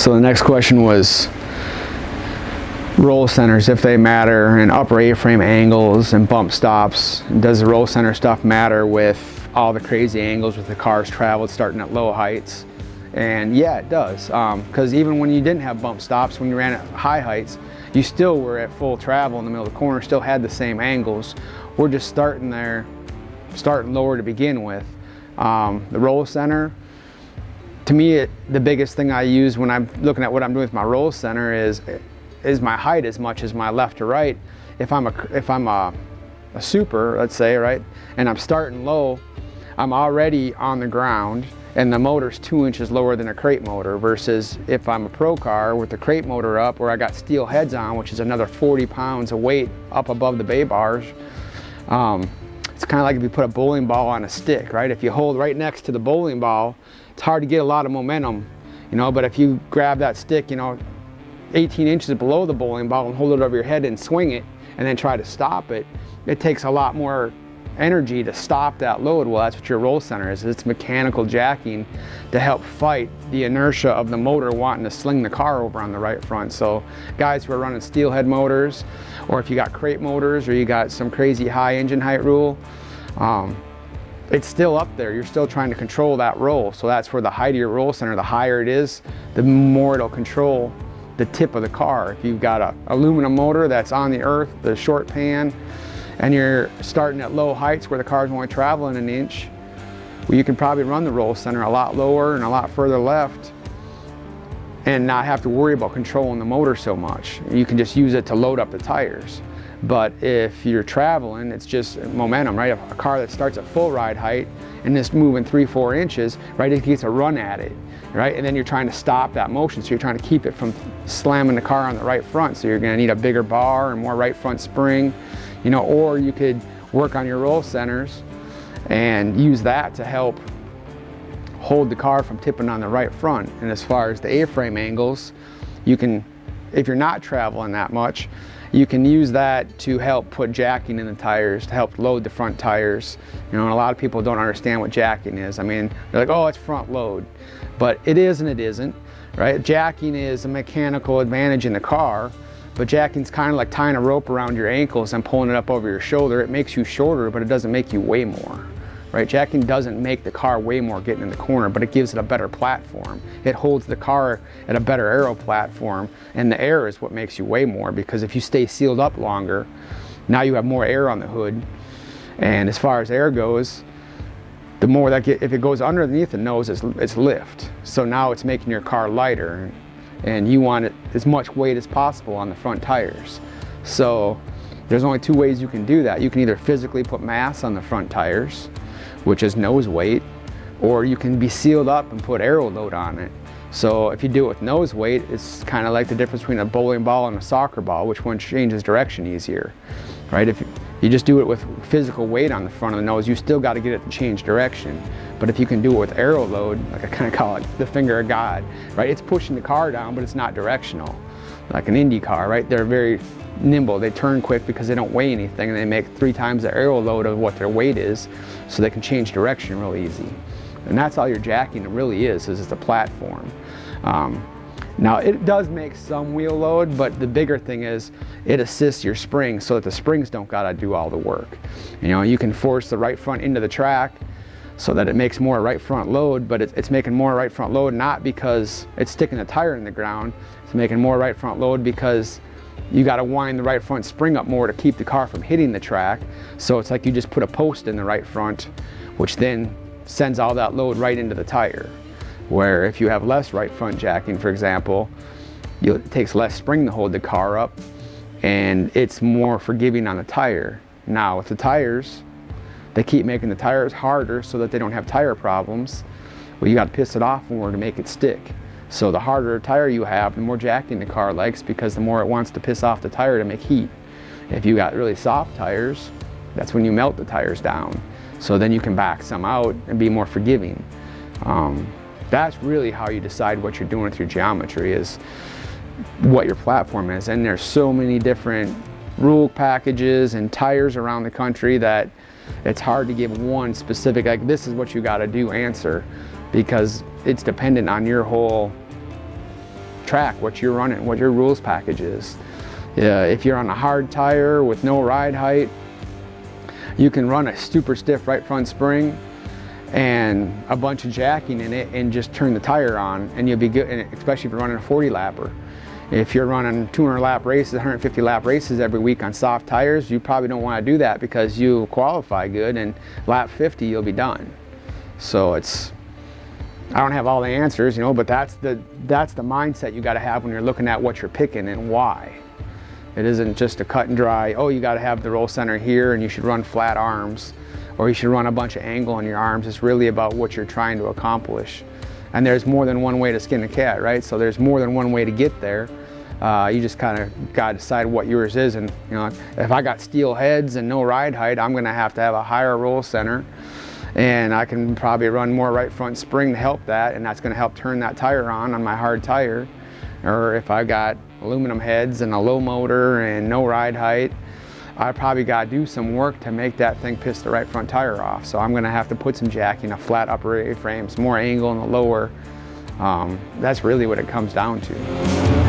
So the next question was roll centers, if they matter, and upper A-frame angles and bump stops. Does the roll center stuff matter with all the crazy angles with the cars traveled starting at low heights? And yeah, it does. Because um, even when you didn't have bump stops, when you ran at high heights, you still were at full travel in the middle of the corner, still had the same angles. We're just starting there, starting lower to begin with. Um, the roll center, to me, it, the biggest thing I use when I'm looking at what I'm doing with my roll center is is my height as much as my left to right. If I'm a if I'm a, a super, let's say, right, and I'm starting low, I'm already on the ground and the motor's two inches lower than a crate motor versus if I'm a pro car with the crate motor up where I got steel heads on, which is another 40 pounds of weight up above the bay bars. Um, it's kind of like if you put a bowling ball on a stick, right? If you hold right next to the bowling ball, it's hard to get a lot of momentum, you know, but if you grab that stick, you know, 18 inches below the bowling ball and hold it over your head and swing it and then try to stop it, it takes a lot more energy to stop that load. Well, that's what your roll center is. It's mechanical jacking to help fight the inertia of the motor wanting to sling the car over on the right front. So guys who are running steelhead motors, or if you got crate motors, or you got some crazy high engine height rule, um, it's still up there. You're still trying to control that roll. So that's where the height of your roll center, the higher it is, the more it'll control the tip of the car. If you've got a aluminum motor that's on the earth, the short pan, and you're starting at low heights where the car's only traveling an inch, well, you can probably run the roll center a lot lower and a lot further left and not have to worry about controlling the motor so much. You can just use it to load up the tires. But if you're traveling, it's just momentum, right? A car that starts at full ride height and is moving three, four inches, right? It gets a run at it right? And then you're trying to stop that motion. So you're trying to keep it from slamming the car on the right front. So you're gonna need a bigger bar and more right front spring, you know, or you could work on your roll centers and use that to help hold the car from tipping on the right front. And as far as the A-frame angles, you can, if you're not traveling that much, you can use that to help put jacking in the tires, to help load the front tires. You know, and a lot of people don't understand what jacking is. I mean, they're like, oh, it's front load. But it is and it isn't, right? Jacking is a mechanical advantage in the car, but jacking's kind of like tying a rope around your ankles and pulling it up over your shoulder. It makes you shorter, but it doesn't make you weigh more right? Jacking doesn't make the car weigh more getting in the corner, but it gives it a better platform. It holds the car at a better aero platform, and the air is what makes you weigh more because if you stay sealed up longer, now you have more air on the hood. And as far as air goes, the more that get, if it goes underneath the nose, it's, it's lift. So now it's making your car lighter, and you want it as much weight as possible on the front tires. So there's only two ways you can do that. You can either physically put mass on the front tires, which is nose weight, or you can be sealed up and put aero load on it. So if you do it with nose weight, it's kind of like the difference between a bowling ball and a soccer ball, which one changes direction easier, right? If you just do it with physical weight on the front of the nose, you still got to get it to change direction. But if you can do it with aero load, like I kind of call it the finger of God, right? It's pushing the car down, but it's not directional. Like an Indy car, right? They're very nimble. They turn quick because they don't weigh anything and they make three times the aero load of what their weight is so they can change direction real easy. And that's all your jacking really is, is it's a platform. Um, now it does make some wheel load, but the bigger thing is it assists your springs so that the springs don't gotta do all the work. You know, you can force the right front into the track so that it makes more right front load, but it's, it's making more right front load not because it's sticking the tire in the ground, it's making more right front load because you got to wind the right front spring up more to keep the car from hitting the track. So it's like you just put a post in the right front, which then sends all that load right into the tire. Where if you have less right front jacking, for example, it takes less spring to hold the car up and it's more forgiving on the tire. Now with the tires, they keep making the tires harder so that they don't have tire problems. Well, you got to piss it off more to make it stick. So the harder tire you have, the more jacking the car likes because the more it wants to piss off the tire to make heat. If you got really soft tires, that's when you melt the tires down. So then you can back some out and be more forgiving. Um, that's really how you decide what you're doing with your geometry is what your platform is. And there's so many different rule packages and tires around the country that it's hard to give one specific, like this is what you gotta do answer because it's dependent on your whole track what you're running, what your rules package is. Yeah, if you're on a hard tire with no ride height, you can run a super stiff right front spring and a bunch of jacking in it and just turn the tire on and you'll be good, especially if you're running a 40 lapper. If you're running 200 lap races, 150 lap races every week on soft tires, you probably don't want to do that because you qualify good and lap 50 you'll be done. So it's, I don't have all the answers, you know, but that's the, that's the mindset you got to have when you're looking at what you're picking and why. It isn't just a cut and dry, oh, you got to have the roll center here and you should run flat arms or you should run a bunch of angle on your arms. It's really about what you're trying to accomplish. And there's more than one way to skin a cat, right? So there's more than one way to get there. Uh, you just kind of got to decide what yours is. And you know, if I got steel heads and no ride height, I'm going to have to have a higher roll center. And I can probably run more right front spring to help that. And that's going to help turn that tire on on my hard tire. Or if I got aluminum heads and a low motor and no ride height, I probably got to do some work to make that thing piss the right front tire off. So I'm going to have to put some jacking, a flat upper A-frame, some more angle in the lower. Um, that's really what it comes down to.